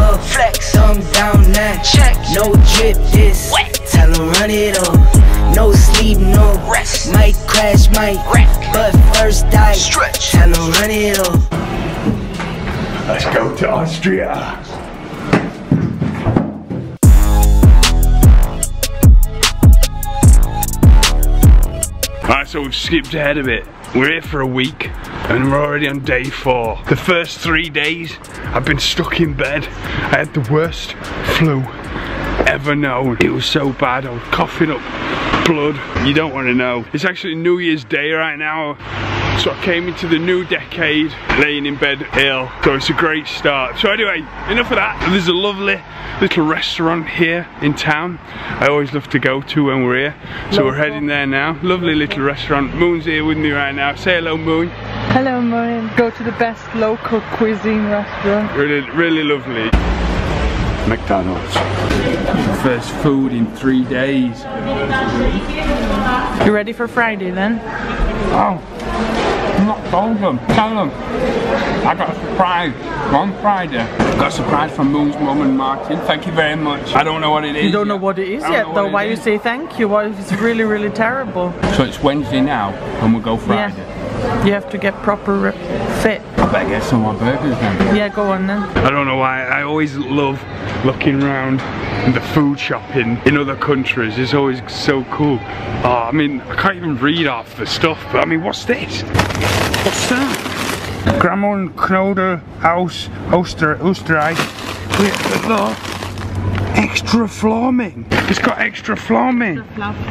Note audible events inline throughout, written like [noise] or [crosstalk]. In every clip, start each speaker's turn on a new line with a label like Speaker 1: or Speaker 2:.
Speaker 1: up, flex, thumb down now. Check, no drip this. Wet. Tell 'em run it up. No sleep, no rest. Might crash, might wreck. But first I stretch. Tell 'em run it up.
Speaker 2: Let's go to Austria. Alright, so we've skipped ahead a bit. We're here for a week and we're already on day four. The first three days I've been stuck in bed. I had the worst flu ever known. It was so bad, I was coughing up blood. You don't want to know. It's actually New Year's Day right now. So I came into the new decade laying in bed ill. So it's a great start. So anyway, enough of that. There's a lovely little restaurant here in town. I always love to go to when we're here. So we're heading there now. Lovely little restaurant. Moon's here with me right now. Say hello, Moon.
Speaker 3: Hello, Maureen. Go to the best local cuisine restaurant.
Speaker 2: Really, really lovely. McDonald's. First food in three days.
Speaker 3: You ready for Friday then?
Speaker 2: Oh, I'm not told them. Tell them. I got a surprise on Friday. Got a surprise from Moon's mum and Martin. Thank you very much. I don't know what it is.
Speaker 3: You don't know what it is yet though.
Speaker 2: what it
Speaker 3: Why you
Speaker 2: is.
Speaker 3: say thank you? Why it's really, really terrible.
Speaker 2: So it's Wednesday now, and we'll go Friday.
Speaker 3: Yeah. You have to get proper uh, fit.
Speaker 2: I better get some more burgers then.
Speaker 3: Yeah, go on then.
Speaker 2: I don't know why. I always love looking around the food shopping in other countries. is always so cool. Oh, I mean, I can't even read off the stuff, but I mean, what's this? What's that? Grammon Knodel House Oster Österreich. Wait, look. Extra flaming. It's got extra flaming.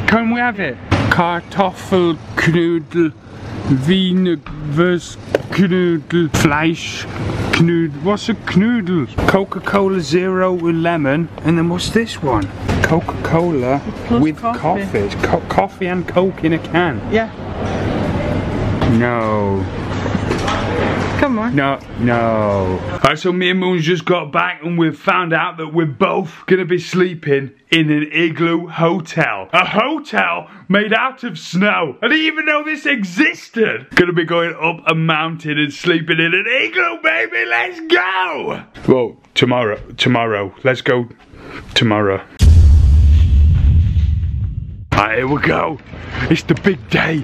Speaker 2: Can we have it? Kartoffelknödel, Wienerwurstknödel, Fleischknödel. What's a knödel? Coca-Cola Zero with lemon. And then what's this one? Coca-Cola with
Speaker 3: coffee.
Speaker 2: coffee. Co- coffee and Coke in a can.
Speaker 3: Yeah.
Speaker 2: No.
Speaker 3: Come on.
Speaker 2: No, no. Alright, so me and Moon's just got back and we've found out that we're both gonna be sleeping in an igloo hotel. A hotel made out of snow. I didn't even know this existed. Gonna be going up a mountain and sleeping in an igloo, baby. Let's go. Well, tomorrow, tomorrow. Let's go tomorrow. Alright, here we go. It's the big day.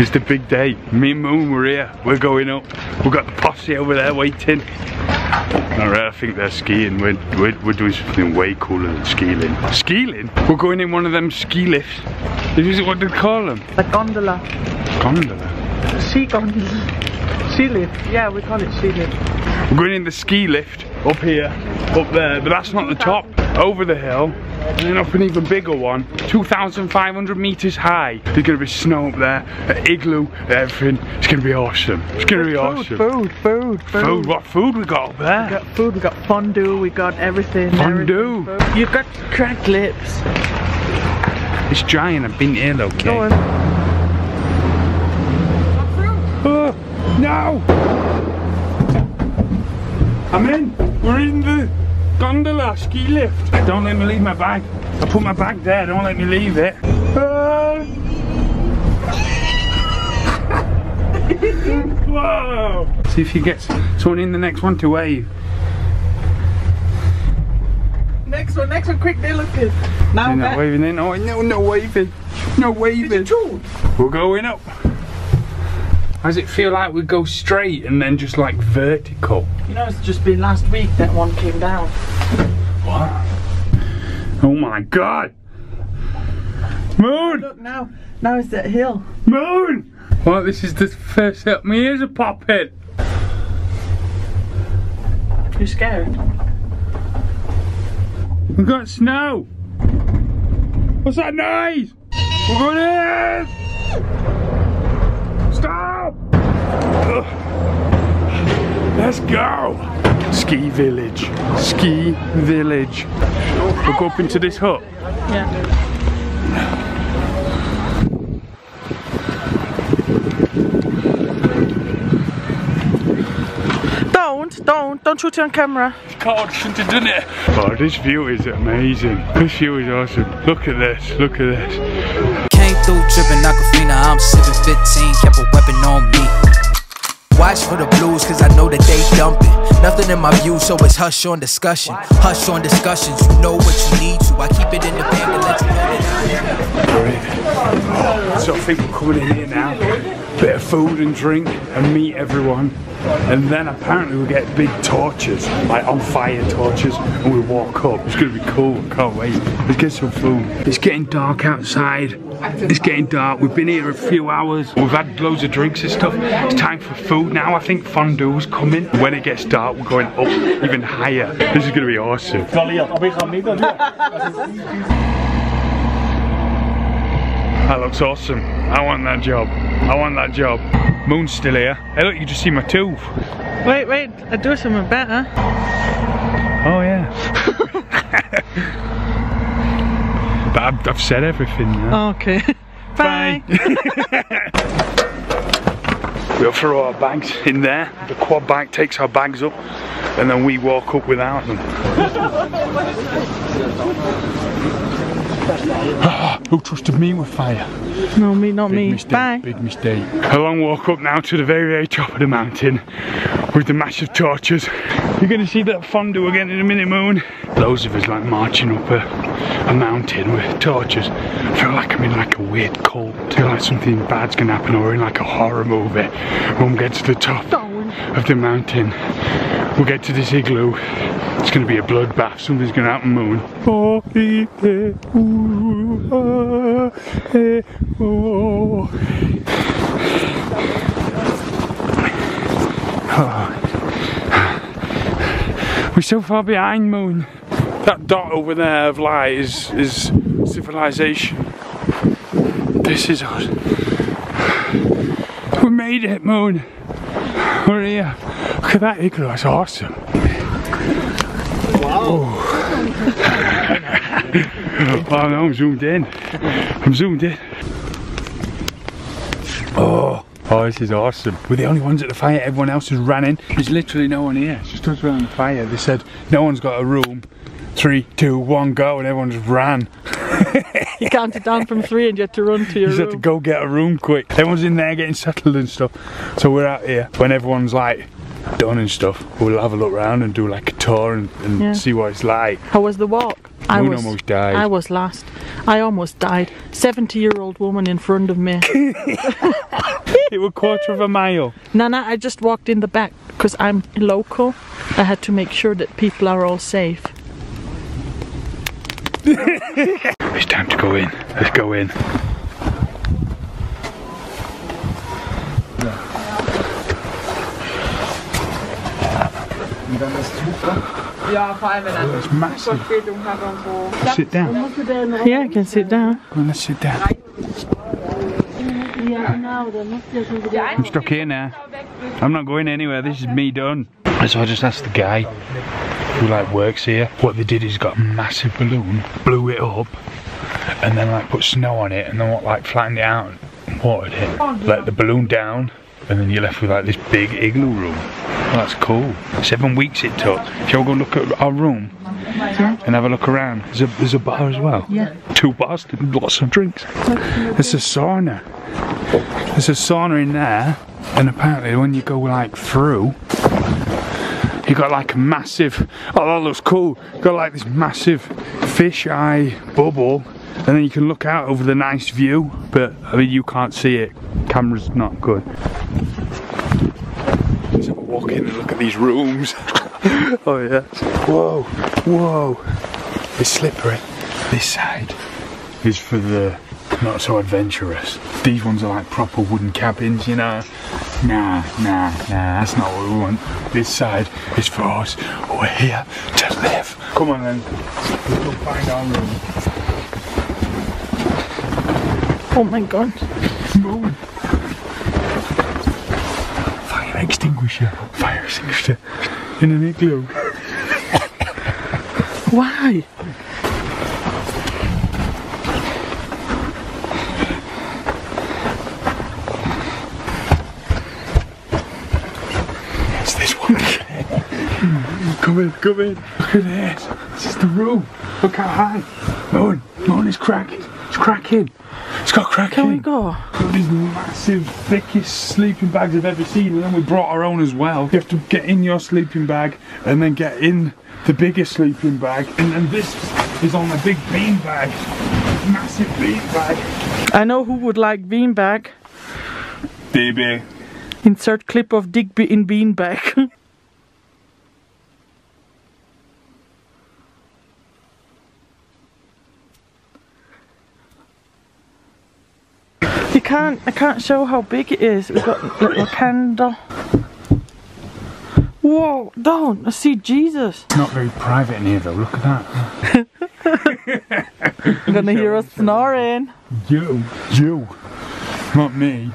Speaker 2: It's the big day. Me and Moon were here. We're going up. We've got the posse over there waiting. Alright, I think they're skiing. We're, we're, we're doing something way cooler than skiing. Skiing? We're going in one of them ski lifts. Is it what they call them?
Speaker 3: The gondola.
Speaker 2: Gondola.
Speaker 3: Sea gondola. Sea lift. Yeah, we call it sea lift.
Speaker 2: We're going in the ski lift up here, up there, but that's not the top. Over the hill, and then up an even bigger one, 2,500 meters high. There's gonna be snow up there, an igloo, everything. It's gonna be awesome. It's gonna be
Speaker 3: Food,
Speaker 2: awesome.
Speaker 3: food, food, food.
Speaker 2: Food, what food we got up there?
Speaker 3: We got food, we got fondue, we got everything.
Speaker 2: Fondue?
Speaker 3: everything. You got cracked lips.
Speaker 2: It's giant, I've been ill, okay?
Speaker 3: Go on.
Speaker 2: Oh, no! I'm in. We're in the gondola ski lift. Don't let me leave my bag. I put my bag there. Don't let me leave it. Ah. [laughs] Whoa! See if you get someone in the next one to wave.
Speaker 3: Next one, next one, quick, they look good. Now
Speaker 2: They're not waving in. Oh, no, no waving. No waving. We're going up. How does it feel like we go straight and then just like vertical?
Speaker 3: You know, it's just been last week that one came down.
Speaker 2: What? Oh my god! Moon!
Speaker 3: Look now, now it's that hill.
Speaker 2: Moon! Well, this is the first step. My ears are popping.
Speaker 3: You scared?
Speaker 2: We've got snow. What's that noise? We're going in! Stop! Ugh. Let's go! Ski village. Ski village. We'll go up into this hut.
Speaker 3: Yeah. Don't, don't, don't shoot it on camera.
Speaker 2: God, shouldn't have done it. Oh, this view is amazing. This view is awesome. Look at this. Look at this.
Speaker 4: Came through dripping Aquafina, I'm sipping 15, kept a weapon on me.
Speaker 1: Watch for the blues, cause I know that they dumping. Nothing in my view, so it's hush on discussion. Hush on discussions, you know what you need to. I keep it in the bag to let you know that I
Speaker 2: So I think we're coming in here now. Bit of food and drink and meet everyone. And then apparently we get big torches, like on fire torches, and we walk up. It's gonna be cool, can't wait. Let's get some food. It's getting dark outside. It's getting dark. We've been here a few hours. We've had loads of drinks and stuff. It's time for food now. I think fondue's coming. When it gets dark, we're going up even higher. This is gonna be awesome. That looks awesome. I want that job. I want that job. Moon's still here. Hey look, you just see my tooth.
Speaker 3: Wait, wait, I do something better.
Speaker 2: Oh yeah. [laughs] but I've, I've said everything now.
Speaker 3: Oh, okay. [laughs] Bye. [laughs]
Speaker 2: We'll throw our bags in there. The quad bike takes our bags up and then we walk up without them. Who trusted me with fire?
Speaker 3: No, me, not
Speaker 2: Big
Speaker 3: me.
Speaker 2: mistake,
Speaker 3: Bye.
Speaker 2: big mistake. A long walk up now to the very, very top of the mountain with the massive torches. You're gonna see that fondue again in a minute, Moon. Those of us like marching up a, a mountain with torches. I feel like I'm in like a weird cult. I feel like something bad's gonna happen or we're in like a horror movie. When we get to the top of the mountain, we'll get to this igloo. It's gonna be a bloodbath. Something's gonna happen, Moon. [sighs] We're so far behind, Moon. That dot over there of light is, is civilization. This is us. We made it, Moon. Here. Look at that igloo, that's awesome. Wow. oh no, I'm zoomed in. I'm zoomed in. Oh. Oh, this is awesome. We're the only ones at the fire, everyone else has ran in. There's literally no one here. It's just us around the fire. They said no one's got a room. Three, two, one, go, and everyone just ran. [laughs]
Speaker 3: You counted down from three and you had to run to your
Speaker 2: You just had to go get a room quick. Everyone's in there getting settled and stuff. So we're out here. When everyone's like done and stuff, we'll have a look around and do like a tour and, and
Speaker 3: Yeah.
Speaker 2: see what it's like.
Speaker 3: How was the walk? I
Speaker 2: Moon
Speaker 3: was,
Speaker 2: almost died.
Speaker 3: I was last. I almost died. 70 year old woman in front of me. [laughs] [laughs]
Speaker 2: It was a quarter of a mile.
Speaker 3: Nana, I just walked in the back because I'm local. I had to make sure that people are all safe. [laughs]
Speaker 2: It's time to go in. Let's go in.
Speaker 4: Ja, vor allem wenn er
Speaker 2: It's massive.
Speaker 4: Verspätung hat und so.
Speaker 2: Sit down.
Speaker 3: Yeah, I can sit down.
Speaker 2: Come on, let's sit down. I'm stuck here now. I'm not going anywhere. This is me done. So I just asked the guy who like works here. What they did is got a massive balloon, blew it up, and then like put snow on it, and then what like flattened it out, and watered it, oh, let the balloon down, and then you're left with like this big igloo room. Well, that's cool. Seven weeks it took. If you all go look at our room and have a look around, there's a, there's a bar as well.
Speaker 3: Yeah.
Speaker 2: Two bars, lots of drinks. There's a sauna. There's a sauna in there, and apparently when you go like through, you got like a massive. Oh, that looks cool. Got like this massive fish eye bubble, and then you can look out over the nice view. But I mean, you can't see it. Camera's not good. Let's have a walk in and look at these rooms. [laughs] oh yeah. Whoa, whoa. It's slippery. This side is for the not so adventurous. These ones are like proper wooden cabins, you know. Nah, nah, nah, that's not what we want. This side is for us. We're here to live. Come on then. Go find our room.
Speaker 3: Oh my god.
Speaker 2: Moon. Fire extinguisher. Fire extinguisher. In an igloo. [laughs]
Speaker 3: Why?
Speaker 2: It's this one. Come in, come in. Look at this. This is the room. Look how high. Moon, Moon is cracking. It's cracking. It's got cracking.
Speaker 3: Can we go?
Speaker 2: Got these massive, thickest sleeping bags I've ever seen, and then we brought our own as well. You have to get in your sleeping bag and then get in the biggest sleeping bag, and then this is on a big bean bag, massive bean bag.
Speaker 3: I know who would like beanbag.
Speaker 2: Baby.
Speaker 3: Insert clip of Dick be in beanbag. you [laughs] can't. I can't show how big it is. We've got a little candle. Whoa! Don't. I see Jesus.
Speaker 2: Not very private in here though. Look at that.
Speaker 3: You're gonna hear us snoring.
Speaker 2: You, you, not me.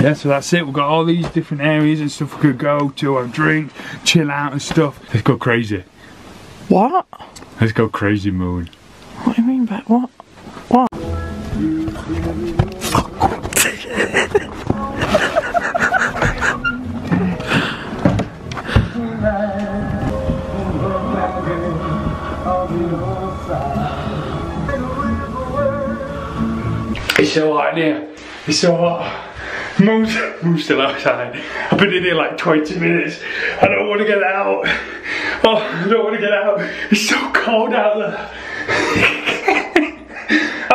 Speaker 2: Yeah, so that's it. We've got all these different areas and stuff we could go to, have a drink, chill out and stuff. Let's go crazy.
Speaker 3: What?
Speaker 2: Let's go crazy moon.
Speaker 3: What do you mean by? What?
Speaker 2: It's so hot in here. It's so hot. Moon's, Moon's still outside. I've been in here like 20 minutes. I don't want to get out. Oh, I don't want to get out. It's so cold out there. [laughs]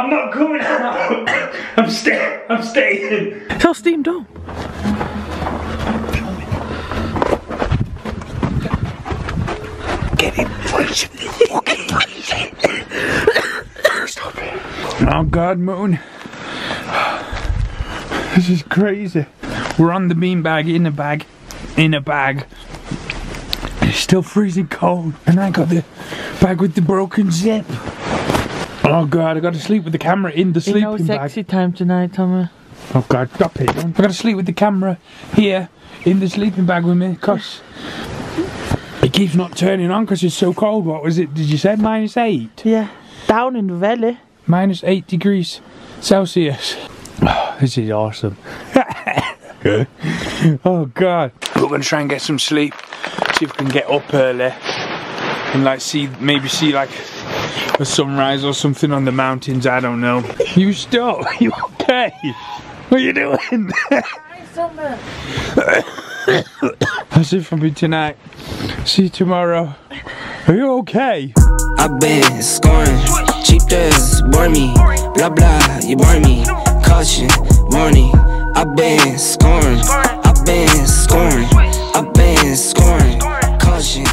Speaker 2: I'm not coming out. [coughs] I'm staying. I'm staying.
Speaker 3: It's all steamed up. Get him.
Speaker 2: Stop it. Oh God, Moon. This is crazy. We're on the beanbag, in a bag, in a bag. It's still freezing cold. And I got the bag with the broken zip. Oh God, I got to sleep with the camera in the sleeping
Speaker 3: no
Speaker 2: bag.
Speaker 3: sexy time tonight, Tommy.
Speaker 2: Oh God, stop it. I got to sleep with the camera here in the sleeping bag with me because it keeps not turning on because it's so cold. What was it? Did you say minus eight?
Speaker 3: Yeah, down in the valley.
Speaker 2: minus 8 degrees Celsius. Oh, [sighs] this is awesome. [laughs] oh god. We're gonna try and get some sleep. See if we can get up early and like see maybe see like a sunrise or something on the mountains. I don't know. You stop. [laughs] You okay? What are you doing? [coughs] That's it for me tonight. See you tomorrow. Are you okay?
Speaker 1: I've been scoring. Cheap thrills bore me. Blah blah, you bore me. Caution, warning. I've been scoring. I've been scoring. I've been scoring. Caution,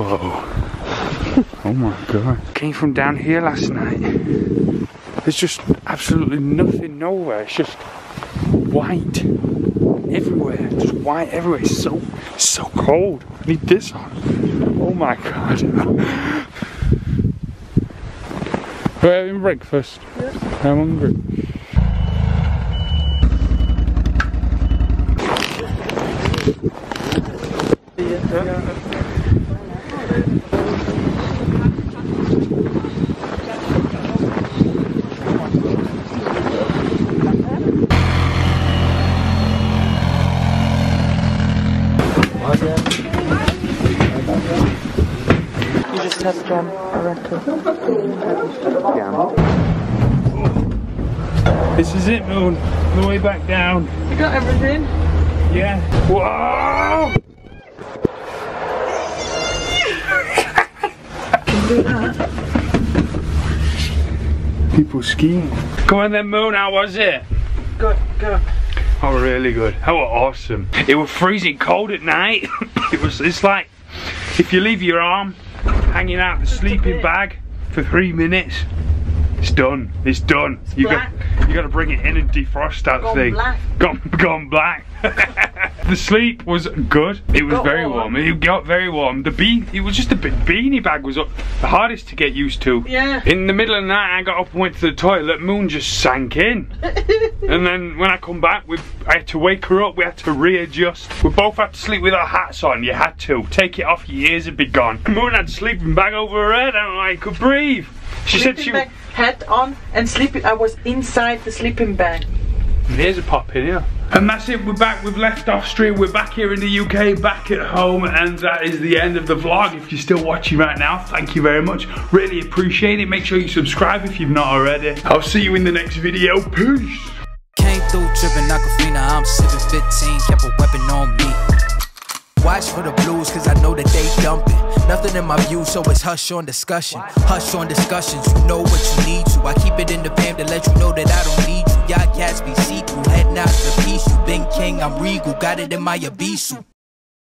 Speaker 2: Whoa. Oh my god. Came from down here last night. There's just absolutely nothing nowhere. It's just white everywhere. Just white everywhere. It's so so cold. I need this on. Oh my god. [laughs] We're having breakfast. I'm hungry.
Speaker 3: Just have to um.
Speaker 2: This is it, Moon. The way back down.
Speaker 3: You got everything?
Speaker 2: Yeah. Whoa! People skiing. Come on then, Moon. How was it?
Speaker 3: Good, good.
Speaker 2: Oh, really good. How awesome. It was freezing cold at night. [coughs] it was. It's like if you leave your arm hanging out the sleeping bag for three minutes. It's done. It's done. you got you got to bring it in and defrost that
Speaker 3: Gone
Speaker 2: thing.
Speaker 3: black.
Speaker 2: Gone [laughs] gone black. [laughs] the sleep was good. It was very
Speaker 3: warm.
Speaker 2: warm. It got very warm. The bean. It was just a big beanie bag was up, the hardest to get used to.
Speaker 3: Yeah.
Speaker 2: In the middle of the night, I got up and went to the toilet. Moon just sank in. [laughs] And then when I come back, we I had to wake her up. We had to readjust. We both had to sleep with our hats on. You had to take it off. Your ears would be gone. Moon had a sleeping bag over her head. I don't know I could breathe. She said she
Speaker 3: Sleeping hat on and sleeping. I was inside the sleeping bag.
Speaker 2: Here's a pop in here. And that's it, we're back, we've left Austria, we're back here in the UK, back at home, and that is the end of the vlog. If you're still watching right now, thank you very much. Really appreciate it. Make sure you subscribe if you've not already. I'll see you in the next video. Peace.
Speaker 5: Came through dripping Aquafina, I'm sipping 15, kept a weapon on me. Watch for the blues, cause I know that they dumping. Nothing in my view, so it's hush on discussion. Hush on discussions, you know what you need to. I keep it in the fam to let you know that I don't need you. Y'all cats be through, heading out to peace. You been king, I'm regal, got it in my abisu.